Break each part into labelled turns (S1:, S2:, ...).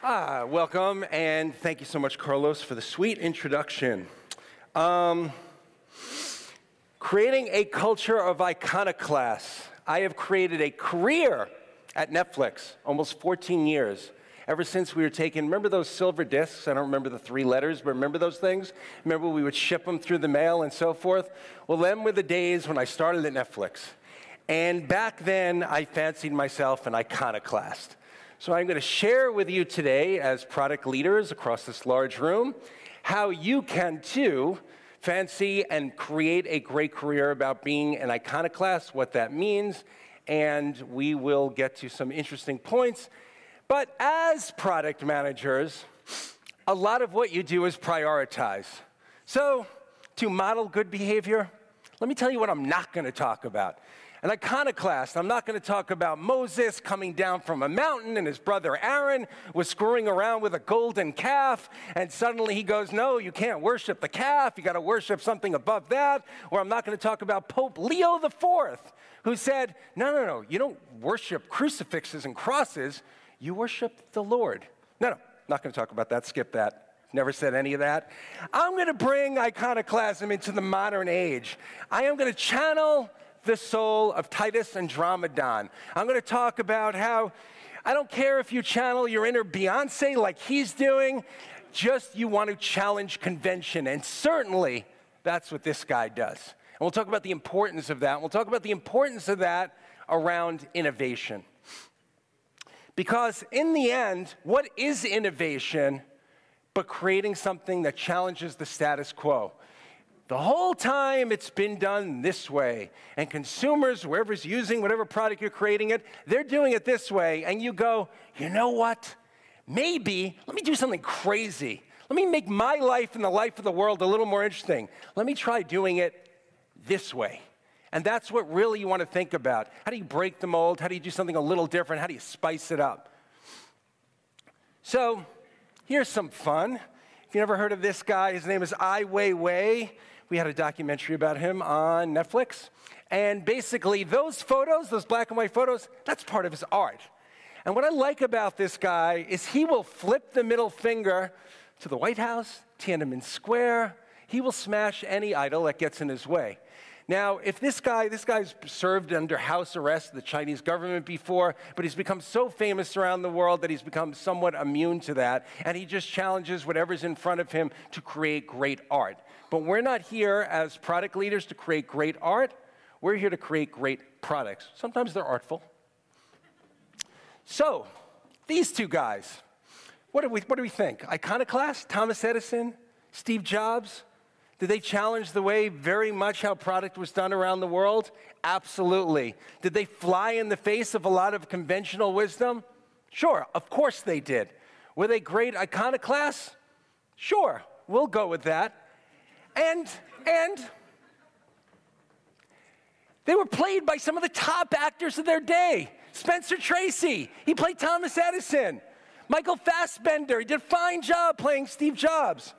S1: Ah, welcome, and thank you so much, Carlos, for the sweet introduction. Um, creating a culture of iconoclasts. I have created a career at Netflix, almost 14 years. Ever since we were taking, remember those silver discs? I don't remember the three letters, but remember those things? Remember we would ship them through the mail and so forth? Well, them were the days when I started at Netflix. And back then, I fancied myself an iconoclast. So I'm going to share with you today, as product leaders across this large room, how you can too fancy and create a great career about being an iconoclast, what that means, and we will get to some interesting points. But as product managers, a lot of what you do is prioritize. So, to model good behavior, let me tell you what I'm not going to talk about an iconoclast. I'm not going to talk about Moses coming down from a mountain and his brother Aaron was screwing around with a golden calf, and suddenly he goes, No, you can't worship the calf. You got to worship something above that. Or I'm not going to talk about Pope Leo IV, who said, No, no, no, you don't worship crucifixes and crosses, you worship the Lord. No, no, not going to talk about that. Skip that. Never said any of that. I'm going to bring iconoclasm into the modern age. I am going to channel the soul of Titus Andromedon. I'm going to talk about how I don't care if you channel your inner Beyonce like he's doing, just you want to challenge convention. And certainly that's what this guy does. And we'll talk about the importance of that. We'll talk about the importance of that around innovation. Because in the end, what is innovation but creating something that challenges the status quo? The whole time it's been done this way. And consumers, whoever's using whatever product you're creating it, they're doing it this way. And you go, you know what? Maybe, let me do something crazy. Let me make my life and the life of the world a little more interesting. Let me try doing it this way. And that's what really you want to think about. How do you break the mold? How do you do something a little different? How do you spice it up? So, here's some fun. If you never heard of this guy, his name is Ai Weiwei. We had a documentary about him on Netflix. And basically, those photos, those black and white photos, that's part of his art. And what I like about this guy is he will flip the middle finger to the White House, Tiananmen Square. He will smash any idol that gets in his way. Now, if this guy, this guy's served under house arrest, the Chinese government before, but he's become so famous around the world that he's become somewhat immune to that, and he just challenges whatever's in front of him to create great art. But we're not here as product leaders to create great art. We're here to create great products. Sometimes they're artful. So, these two guys, what do we, what do we think? Iconoclast? Thomas Edison? Steve Jobs? Did they challenge the way very much how product was done around the world? Absolutely. Did they fly in the face of a lot of conventional wisdom? Sure, of course they did. Were they great iconoclasts? Sure, we'll go with that. And, and, they were played by some of the top actors of their day. Spencer Tracy, he played Thomas Edison. Michael Fassbender, he did a fine job playing Steve Jobs.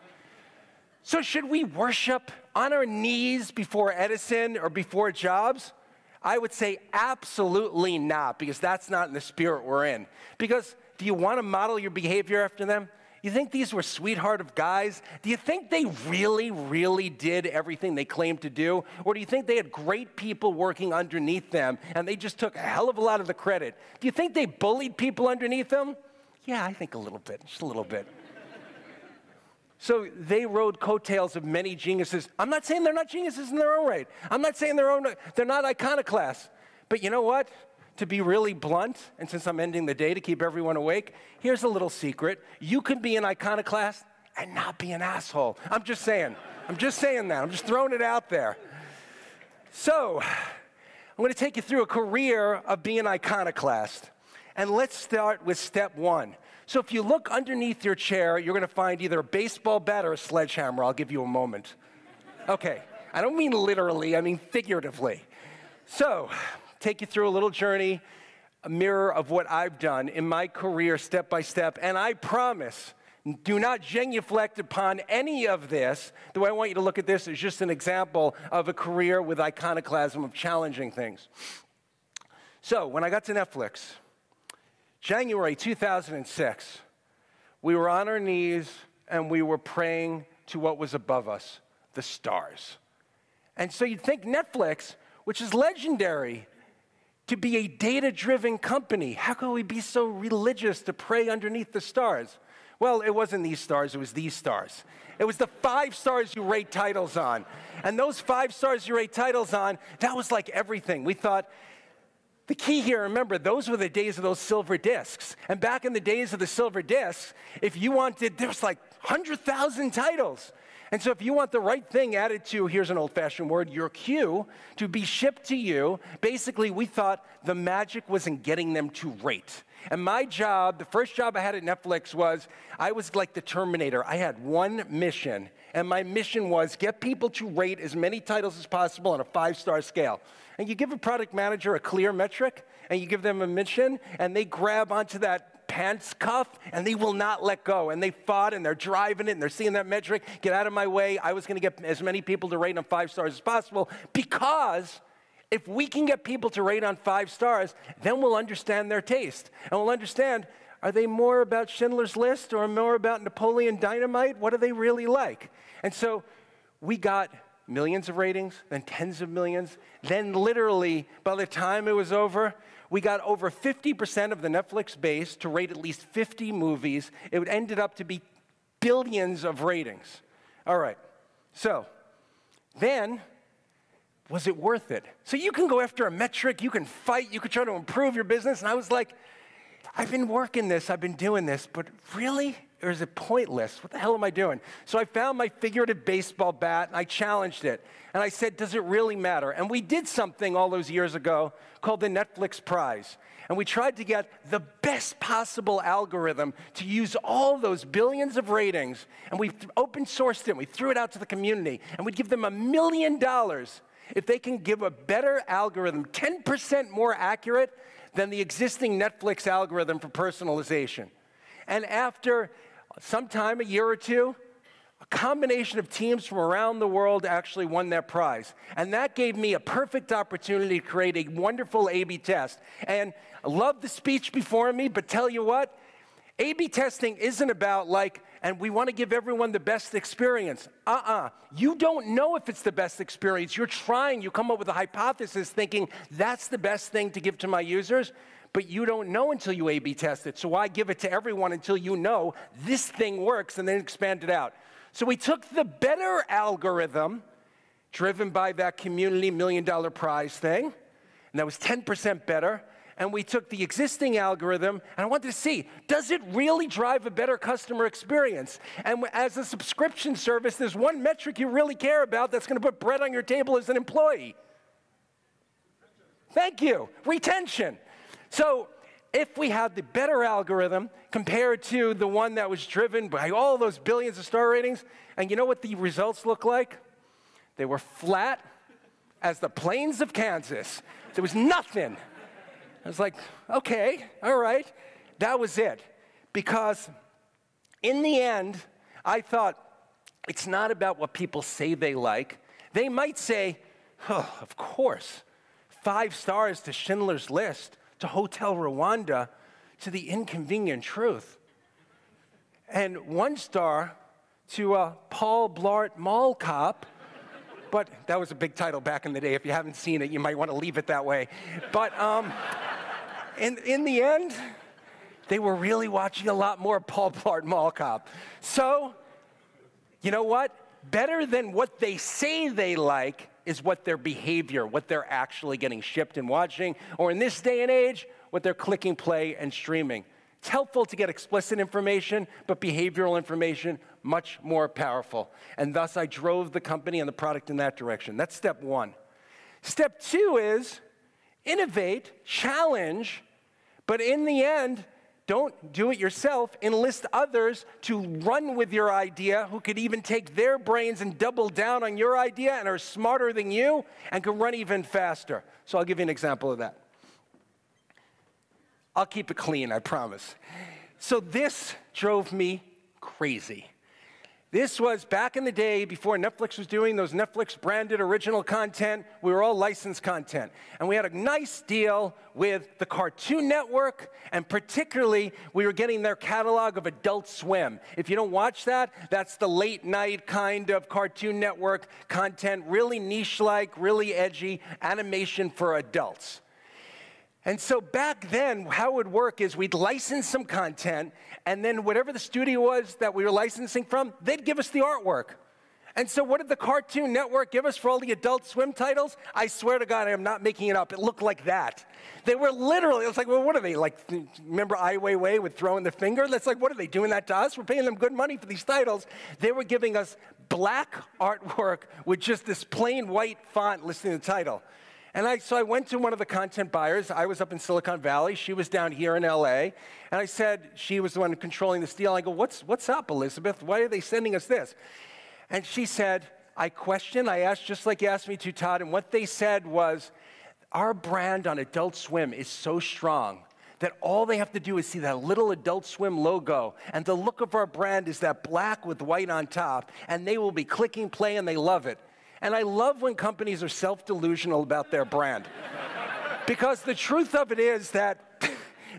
S1: So, should we worship on our knees before Edison or before Jobs? I would say absolutely not, because that's not in the spirit we're in. Because do you want to model your behavior after them? You think these were sweetheart of guys? Do you think they really, really did everything they claimed to do? Or do you think they had great people working underneath them and they just took a hell of a lot of the credit? Do you think they bullied people underneath them? Yeah, I think a little bit, just a little bit. So they rode coattails of many geniuses. I'm not saying they're not geniuses in their own right. I'm not saying they're, own, they're not iconoclasts. But you know what? to be really blunt, and since I'm ending the day to keep everyone awake, here's a little secret. You can be an iconoclast and not be an asshole. I'm just saying. I'm just saying that. I'm just throwing it out there. So, I'm going to take you through a career of being an iconoclast. And let's start with step one. So, if you look underneath your chair, you're going to find either a baseball bat or a sledgehammer. I'll give you a moment. Okay, I don't mean literally, I mean figuratively. So, take you through a little journey, a mirror of what I've done in my career step by step. And I promise, do not genuflect upon any of this. The way I want you to look at this is just an example of a career with iconoclasm of challenging things. So, when I got to Netflix, January 2006, we were on our knees and we were praying to what was above us, the stars. And so you'd think Netflix, which is legendary to be a data driven company, how could we be so religious to pray underneath the stars? Well, it wasn't these stars, it was these stars. It was the five stars you rate titles on. And those five stars you rate titles on, that was like everything. We thought, the key here, remember, those were the days of those silver discs. And back in the days of the silver discs, if you wanted, there was like 100,000 titles. And so if you want the right thing added to, here's an old fashioned word, your queue, to be shipped to you, basically we thought the magic was in getting them to rate. And my job, the first job I had at Netflix was I was like the Terminator. I had one mission, and my mission was get people to rate as many titles as possible on a five star scale. And you give a product manager a clear metric, and you give them a mission, and they grab onto that pants cuff and they will not let go. And they fought and they're driving it and they're seeing that metric. Get out of my way. I was going to get as many people to rate on five stars as possible because if we can get people to rate on five stars, then we'll understand their taste. And we'll understand are they more about Schindler's List or more about Napoleon Dynamite? What do they really like? And so we got millions of ratings, then tens of millions. Then, literally, by the time it was over, we got over 50% of the Netflix base to rate at least 50 movies. It ended up to be billions of ratings. All right. So, then was it worth it? So you can go after a metric, you can fight, you can try to improve your business. And I was like, I've been working this, I've been doing this, but really? Or is it pointless? What the hell am I doing? So I found my figurative baseball bat and I challenged it. And I said, Does it really matter? And we did something all those years ago called the Netflix Prize. And we tried to get the best possible algorithm to use all those billions of ratings. And we open sourced it, we threw it out to the community, and we'd give them a million dollars if they can give a better algorithm, 10% more accurate than the existing Netflix algorithm for personalization. And after some time, a year or two, a combination of teams from around the world actually won that prize. And that gave me a perfect opportunity to create a wonderful A B test. And I love the speech before me, but tell you what, A B testing isn't about like, and we want to give everyone the best experience. Uh uh-uh. uh You don't know if it's the best experience. You're trying, you come up with a hypothesis thinking that's the best thing to give to my users, but you don't know until you A B test it. So I give it to everyone until you know this thing works and then expand it out. So we took the better algorithm driven by that community million dollar prize thing, and that was 10% better and we took the existing algorithm and I wanted to see does it really drive a better customer experience? And as a subscription service, there's one metric you really care about that's going to put bread on your table as an employee. Thank you, retention. So if we had the better algorithm compared to the one that was driven by all those billions of star ratings, and you know what the results look like? They were flat as the plains of Kansas. There was nothing. Was like, okay, all right. That was it. Because in the end, I thought, it's not about what people say they like. They might say, oh, of course, five stars to Schindler's List, to Hotel Rwanda, to The Inconvenient Truth. And one star to uh, Paul Blart Mall Cop. But that was a big title back in the day. If you haven't seen it, you might want to leave it that way. But um, in, in the end, they were really watching a lot more Paul Blart Mall Cop. So, you know what? Better than what they say they like is what their behavior, what they're actually getting shipped and watching, or in this day and age, what they're clicking play and streaming. It's helpful to get explicit information, but behavioral information, much more powerful. And thus, I drove the company and the product in that direction. That's step one. Step two is innovate, challenge, but in the end, don't do it yourself. Enlist others to run with your idea who could even take their brains and double down on your idea and are smarter than you and can run even faster. So I'll give you an example of that. I'll keep it clean, I promise. So this drove me crazy. This was back in the day before Netflix was doing those Netflix branded original content. We were all licensed content. And we had a nice deal with the Cartoon Network, and particularly, we were getting their catalog of Adult Swim. If you don't watch that, that's the late night kind of Cartoon Network content, really niche like, really edgy animation for adults. And so back then, how it would work is we'd license some content, and then whatever the studio was that we were licensing from, they'd give us the artwork. And so, what did the Cartoon Network give us for all the adult swim titles? I swear to God, I am not making it up. It looked like that. They were literally, it was like, well, what are they? Like, remember Ai Weiwei with throwing the finger? That's like, what are they doing that to us? We're paying them good money for these titles. They were giving us black artwork with just this plain white font listing the title. And I, so I went to one of the content buyers. I was up in Silicon Valley. She was down here in LA. And I said, she was the one controlling this deal. I go, what's, what's up, Elizabeth? Why are they sending us this? And she said, I questioned, I asked just like you asked me to, Todd. And what they said was, our brand on Adult Swim is so strong that all they have to do is see that little Adult Swim logo, and the look of our brand is that black with white on top, and they will be clicking play and they love it. And I love when companies are self delusional about their brand. because the truth of it is that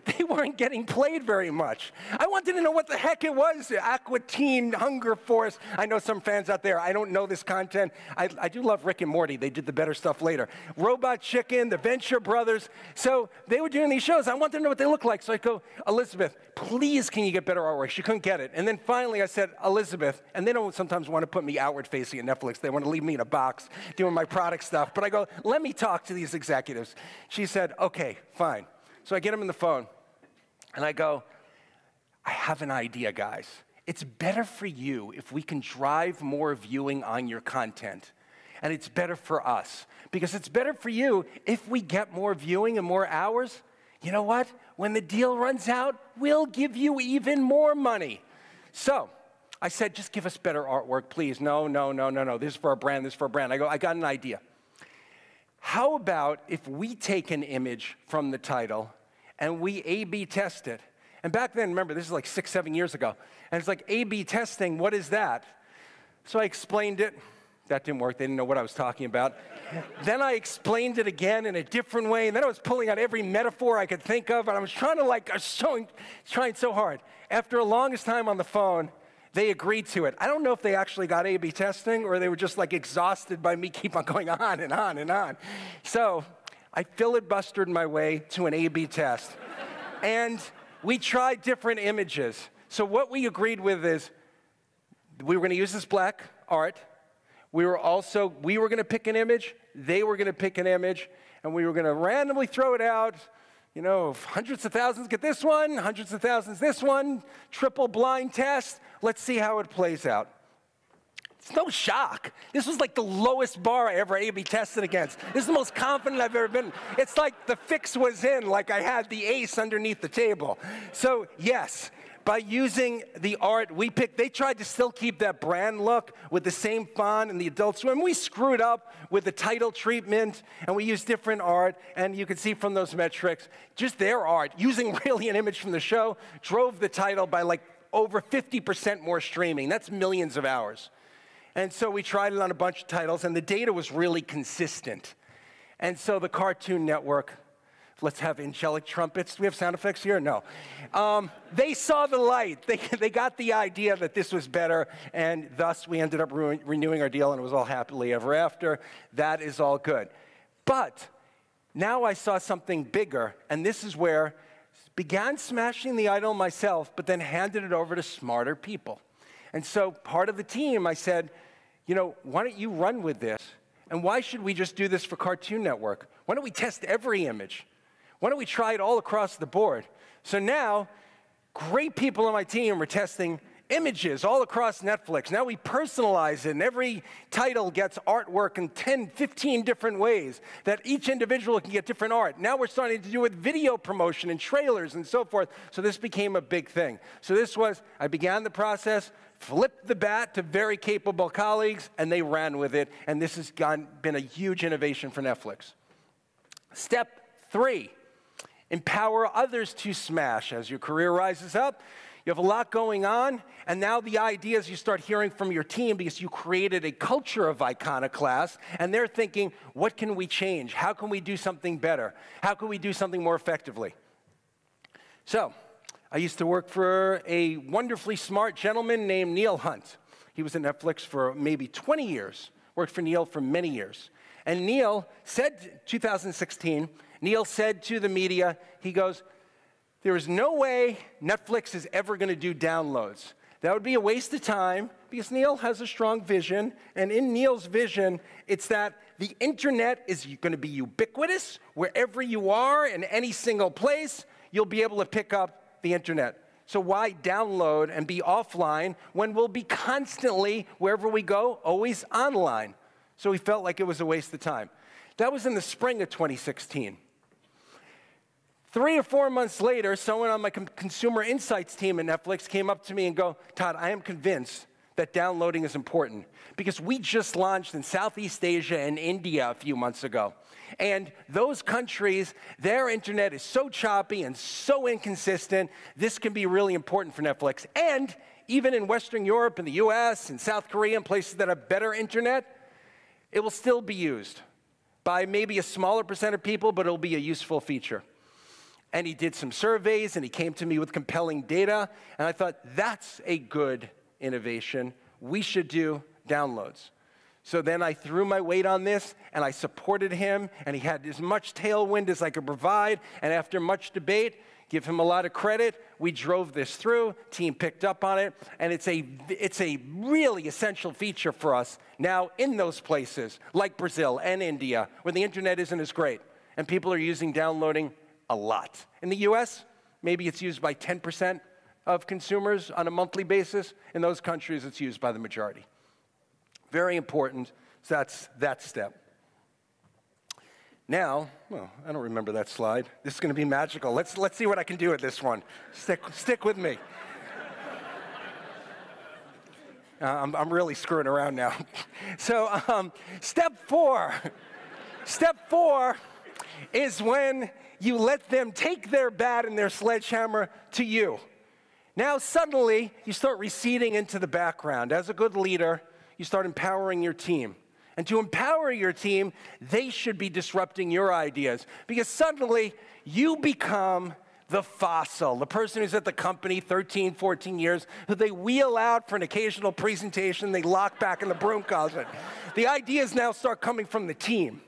S1: they weren't getting played very much. I wanted to know what the heck it was. Aqua Teen, Hunger Force. I know some fans out there. I don't know this content. I, I do love Rick and Morty. They did the better stuff later. Robot Chicken, the Venture Brothers. So they were doing these shows. I wanted to know what they look like. So I go, Elizabeth, please can you get better artwork? She couldn't get it. And then finally I said, Elizabeth, and they don't sometimes want to put me outward facing at Netflix. They want to leave me in a box doing my product stuff. But I go, let me talk to these executives. She said, okay, fine. So I get him in the phone and I go, I have an idea, guys. It's better for you if we can drive more viewing on your content. And it's better for us because it's better for you if we get more viewing and more hours. You know what? When the deal runs out, we'll give you even more money. So I said, just give us better artwork, please. No, no, no, no, no. This is for our brand, this is for our brand. I go, I got an idea. How about if we take an image from the title and we A B test it. And back then, remember, this is like six, seven years ago. And it's like A B testing, what is that? So I explained it. That didn't work. They didn't know what I was talking about. then I explained it again in a different way. And then I was pulling out every metaphor I could think of. And I was trying to, like, showing, trying so hard. After a longest time on the phone, they agreed to it. I don't know if they actually got A B testing or they were just like exhausted by me keep on going on and on and on. So I filibustered my way to an A B test. and we tried different images. So, what we agreed with is we were going to use this black art. We were also, we were going to pick an image, they were going to pick an image, and we were going to randomly throw it out. You know, hundreds of thousands get this one, hundreds of thousands this one, triple blind test. Let's see how it plays out. It's no shock. This was like the lowest bar I ever A-B tested against. This is the most confident I've ever been. It's like the fix was in, like I had the ace underneath the table. So yes, by using the art we picked, they tried to still keep that brand look with the same font and the adult swim. We screwed up with the title treatment and we used different art. And you can see from those metrics, just their art, using really an image from the show, drove the title by like over 50% more streaming. That's millions of hours. And so we tried it on a bunch of titles, and the data was really consistent. And so the Cartoon Network, let's have angelic trumpets. Do we have sound effects here? No. Um, they saw the light. They, they got the idea that this was better, and thus we ended up re- renewing our deal, and it was all happily ever after. That is all good. But now I saw something bigger, and this is where began smashing the idol myself, but then handed it over to smarter people. And so part of the team, I said, you know, why don't you run with this? And why should we just do this for Cartoon Network? Why don't we test every image? Why don't we try it all across the board? So now, great people on my team are testing images all across Netflix. Now we personalize it, and every title gets artwork in 10, 15 different ways that each individual can get different art. Now we're starting to do with video promotion and trailers and so forth. So this became a big thing. So this was, I began the process, flipped the bat to very capable colleagues, and they ran with it. And this has gone, been a huge innovation for Netflix. Step three empower others to smash. As your career rises up, you have a lot going on, and now the ideas you start hearing from your team because you created a culture of iconoclast, and they're thinking, what can we change? How can we do something better? How can we do something more effectively? So, I used to work for a wonderfully smart gentleman named Neil Hunt. He was at Netflix for maybe 20 years, worked for Neil for many years. And Neil said, 2016, Neil said to the media, he goes, There is no way Netflix is ever going to do downloads. That would be a waste of time because Neil has a strong vision. And in Neil's vision, it's that the internet is going to be ubiquitous. Wherever you are, in any single place, you'll be able to pick up the internet. So why download and be offline when we'll be constantly, wherever we go, always online? So he felt like it was a waste of time. That was in the spring of 2016. Three or four months later, someone on my consumer insights team at Netflix came up to me and go, Todd, I am convinced that downloading is important because we just launched in Southeast Asia and India a few months ago. And those countries, their internet is so choppy and so inconsistent, this can be really important for Netflix. And even in Western Europe and the US and South Korea and places that have better internet, it will still be used by maybe a smaller percent of people, but it'll be a useful feature and he did some surveys and he came to me with compelling data. And I thought, that's a good innovation. We should do downloads. So then I threw my weight on this and I supported him, and he had as much tailwind as I could provide. And after much debate, give him a lot of credit. We drove this through, team picked up on it, and it's a, it's a really essential feature for us now in those places like Brazil and India where the internet isn't as great and people are using downloading a lot. In the US, maybe it's used by 10% of consumers on a monthly basis. In those countries, it's used by the majority. Very important. So that's that step. Now, well, I don't remember that slide. This is going to be magical. Let's, let's see what I can do with this one. Stick, stick with me. Uh, I'm, I'm really screwing around now. so, um, step four. step four is when you let them take their bat and their sledgehammer to you. Now, suddenly, you start receding into the background. As a good leader, you start empowering your team. And to empower your team, they should be disrupting your ideas because suddenly you become the fossil, the person who's at the company 13, 14 years, who they wheel out for an occasional presentation, they lock back in the broom closet. the ideas now start coming from the team.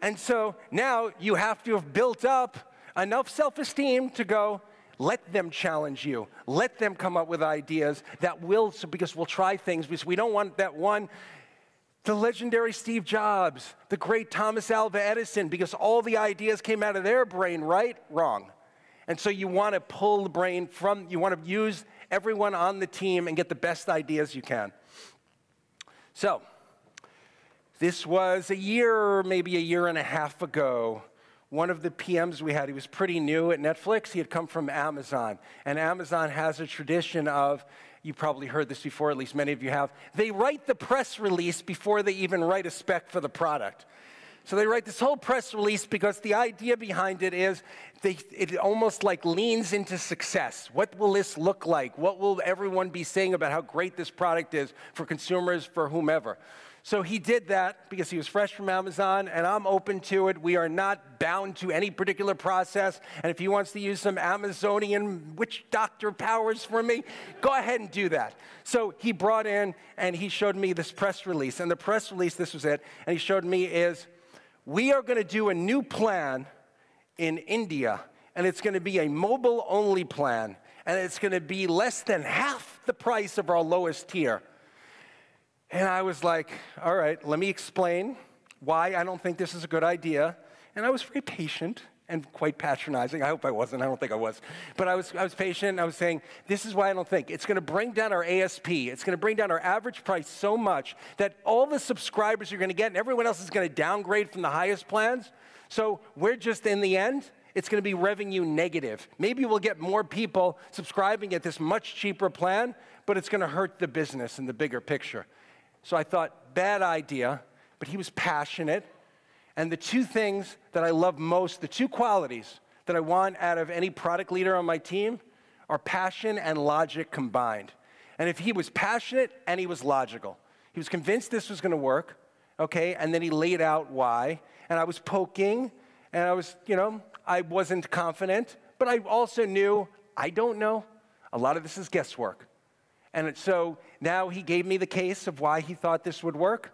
S1: And so now you have to have built up enough self esteem to go, let them challenge you. Let them come up with ideas that will, so because we'll try things, because we don't want that one, the legendary Steve Jobs, the great Thomas Alva Edison, because all the ideas came out of their brain, right? Wrong. And so you want to pull the brain from, you want to use everyone on the team and get the best ideas you can. So, this was a year, maybe a year and a half ago. One of the PMs we had, he was pretty new at Netflix. He had come from Amazon. And Amazon has a tradition of, you probably heard this before, at least many of you have, they write the press release before they even write a spec for the product. So they write this whole press release because the idea behind it is they, it almost like leans into success. What will this look like? What will everyone be saying about how great this product is for consumers, for whomever? So he did that because he was fresh from Amazon, and I'm open to it. We are not bound to any particular process. And if he wants to use some Amazonian witch doctor powers for me, go ahead and do that. So he brought in and he showed me this press release. And the press release, this was it, and he showed me is we are going to do a new plan in India, and it's going to be a mobile only plan, and it's going to be less than half the price of our lowest tier. And I was like, all right, let me explain why I don't think this is a good idea. And I was very patient and quite patronizing. I hope I wasn't. I don't think I was. But I was, I was patient. I was saying, this is why I don't think. It's going to bring down our ASP. It's going to bring down our average price so much that all the subscribers you're going to get and everyone else is going to downgrade from the highest plans. So we're just in the end, it's going to be revenue negative. Maybe we'll get more people subscribing at this much cheaper plan, but it's going to hurt the business in the bigger picture. So I thought, bad idea, but he was passionate. And the two things that I love most, the two qualities that I want out of any product leader on my team are passion and logic combined. And if he was passionate and he was logical, he was convinced this was going to work, okay, and then he laid out why. And I was poking, and I was, you know, I wasn't confident, but I also knew I don't know. A lot of this is guesswork. And so now he gave me the case of why he thought this would work,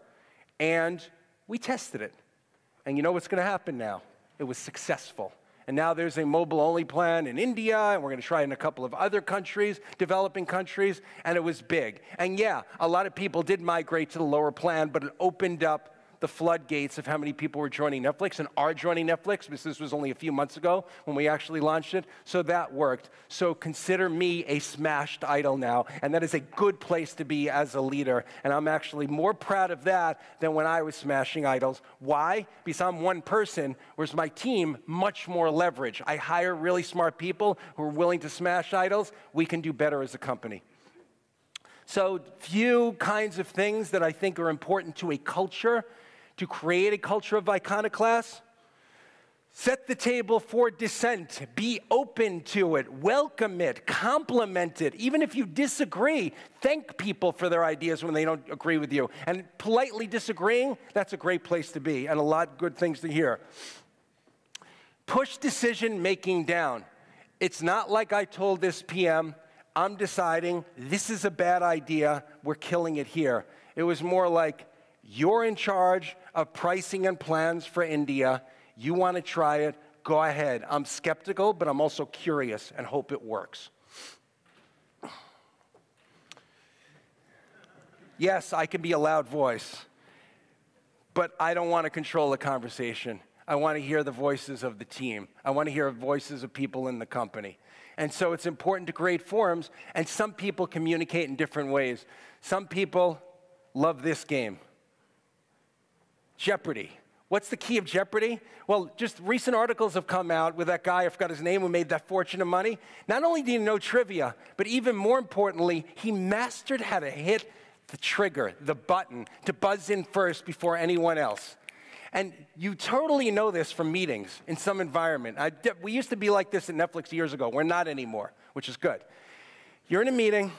S1: and we tested it. And you know what's going to happen now? It was successful. And now there's a mobile only plan in India, and we're going to try in a couple of other countries, developing countries, and it was big. And yeah, a lot of people did migrate to the lower plan, but it opened up the floodgates of how many people were joining Netflix and are joining Netflix, because this was only a few months ago when we actually launched it. So that worked. So consider me a smashed idol now, and that is a good place to be as a leader. And I'm actually more proud of that than when I was smashing idols. Why? Because I'm one person, whereas my team, much more leverage. I hire really smart people who are willing to smash idols. We can do better as a company. So, few kinds of things that I think are important to a culture to create a culture of iconoclasts? Set the table for dissent. Be open to it. Welcome it. Compliment it. Even if you disagree, thank people for their ideas when they don't agree with you. And politely disagreeing, that's a great place to be and a lot of good things to hear. Push decision making down. It's not like I told this PM, I'm deciding this is a bad idea, we're killing it here. It was more like, you're in charge of pricing and plans for India. You want to try it, go ahead. I'm skeptical, but I'm also curious and hope it works. Yes, I can be a loud voice, but I don't want to control the conversation. I want to hear the voices of the team. I want to hear voices of people in the company. And so it's important to create forums, and some people communicate in different ways. Some people love this game. Jeopardy. What's the key of Jeopardy? Well, just recent articles have come out with that guy, I forgot his name, who made that fortune of money. Not only did he know trivia, but even more importantly, he mastered how to hit the trigger, the button, to buzz in first before anyone else. And you totally know this from meetings in some environment. I, we used to be like this at Netflix years ago. We're not anymore, which is good. You're in a meeting,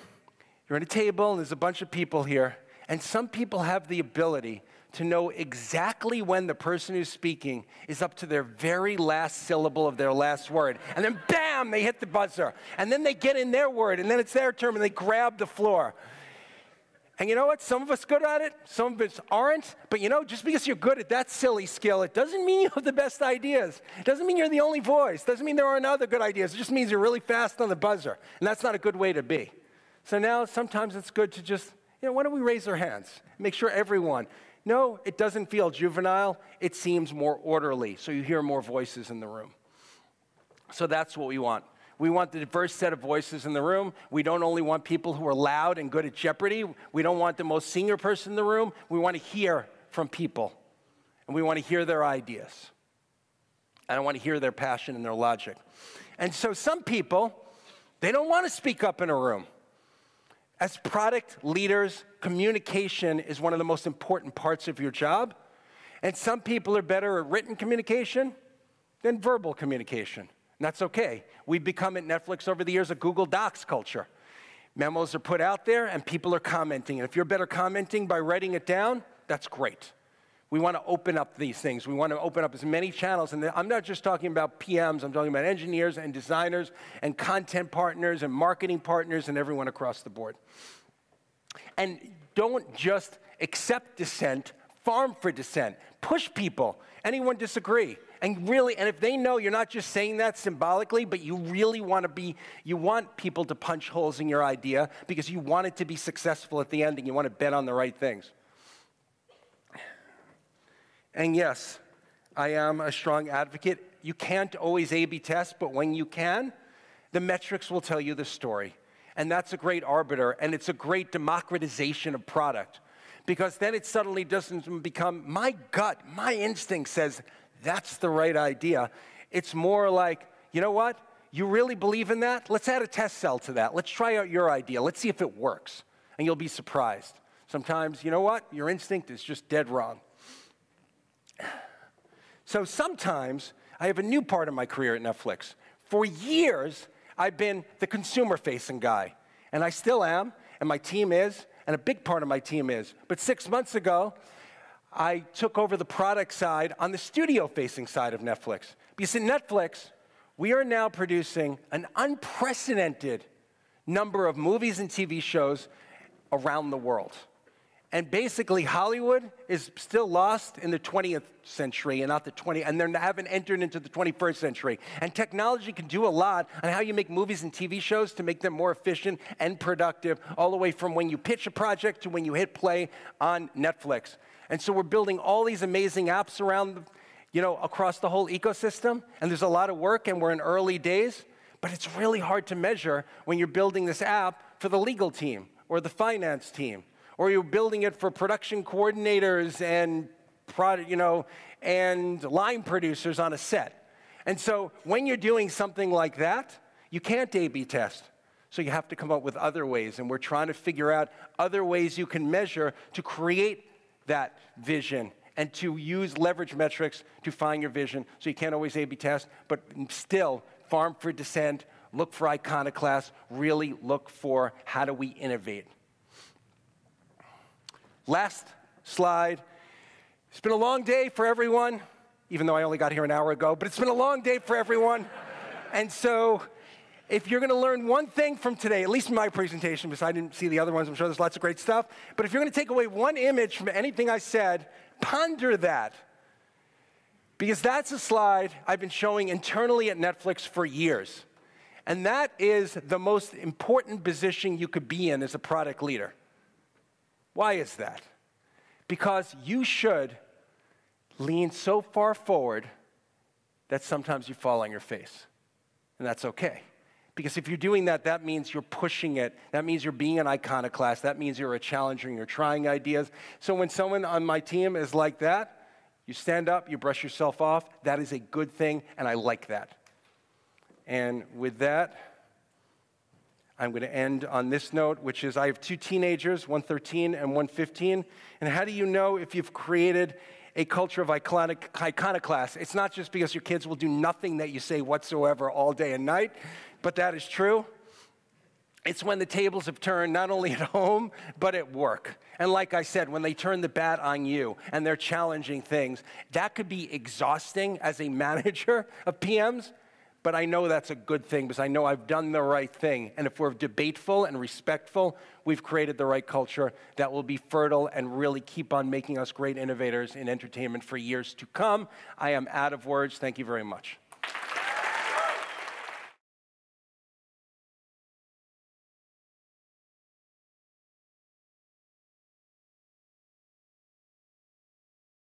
S1: you're at a table, and there's a bunch of people here, and some people have the ability to know exactly when the person who's speaking is up to their very last syllable of their last word. And then, bam, they hit the buzzer. And then they get in their word, and then it's their turn, and they grab the floor. And you know what? Some of us good at it, some of us aren't. But you know, just because you're good at that silly skill, it doesn't mean you have the best ideas. It doesn't mean you're the only voice. It doesn't mean there aren't other good ideas. It just means you're really fast on the buzzer. And that's not a good way to be. So now sometimes it's good to just, you know, why don't we raise our hands? Make sure everyone, no, it doesn't feel juvenile. It seems more orderly, so you hear more voices in the room. So that's what we want. We want the diverse set of voices in the room. We don't only want people who are loud and good at Jeopardy. We don't want the most senior person in the room. We want to hear from people, and we want to hear their ideas. And I want to hear their passion and their logic. And so some people, they don't want to speak up in a room. As product leaders, communication is one of the most important parts of your job. And some people are better at written communication than verbal communication. And that's okay. We've become at Netflix over the years a Google Docs culture. Memos are put out there and people are commenting. And if you're better commenting by writing it down, that's great. We want to open up these things. We want to open up as many channels. And I'm not just talking about PMs, I'm talking about engineers and designers and content partners and marketing partners and everyone across the board. And don't just accept dissent, farm for dissent. Push people. Anyone disagree? And really, and if they know you're not just saying that symbolically, but you really want to be, you want people to punch holes in your idea because you want it to be successful at the end and you want to bet on the right things. And yes, I am a strong advocate. You can't always A B test, but when you can, the metrics will tell you the story. And that's a great arbiter, and it's a great democratization of product. Because then it suddenly doesn't become my gut, my instinct says that's the right idea. It's more like, you know what? You really believe in that? Let's add a test cell to that. Let's try out your idea. Let's see if it works. And you'll be surprised. Sometimes, you know what? Your instinct is just dead wrong. So sometimes I have a new part of my career at Netflix. For years, I've been the consumer facing guy, and I still am, and my team is, and a big part of my team is. But six months ago, I took over the product side on the studio facing side of Netflix. Because at Netflix, we are now producing an unprecedented number of movies and TV shows around the world. And basically, Hollywood is still lost in the 20th century and not the 20th, and they haven't entered into the 21st century. And technology can do a lot on how you make movies and TV shows to make them more efficient and productive, all the way from when you pitch a project to when you hit play on Netflix. And so we're building all these amazing apps around, you know, across the whole ecosystem. And there's a lot of work, and we're in early days. But it's really hard to measure when you're building this app for the legal team or the finance team or you're building it for production coordinators and product, you know, and line producers on a set. And so when you're doing something like that, you can't A-B test. So you have to come up with other ways, and we're trying to figure out other ways you can measure to create that vision and to use leverage metrics to find your vision. So you can't always A-B test, but still farm for dissent, look for iconoclast, really look for how do we innovate. Last slide. It's been a long day for everyone, even though I only got here an hour ago, but it's been a long day for everyone. and so, if you're going to learn one thing from today, at least in my presentation, because I didn't see the other ones, I'm sure there's lots of great stuff, but if you're going to take away one image from anything I said, ponder that. Because that's a slide I've been showing internally at Netflix for years. And that is the most important position you could be in as a product leader. Why is that? Because you should lean so far forward that sometimes you fall on your face. And that's okay. Because if you're doing that, that means you're pushing it. That means you're being an iconoclast. That means you're a challenger and you're trying ideas. So when someone on my team is like that, you stand up, you brush yourself off. That is a good thing, and I like that. And with that, I'm going to end on this note, which is I have two teenagers, one 13 and one 15. And how do you know if you've created a culture of iconic, iconoclasts? It's not just because your kids will do nothing that you say whatsoever all day and night, but that is true. It's when the tables have turned not only at home, but at work. And like I said, when they turn the bat on you and they're challenging things, that could be exhausting as a manager of PMs but I know that's a good thing because I know I've done the right thing. And if we're debateful and respectful, we've created the right culture that will be fertile and really keep on making us great innovators in entertainment for years to come. I am out of words. Thank you very much.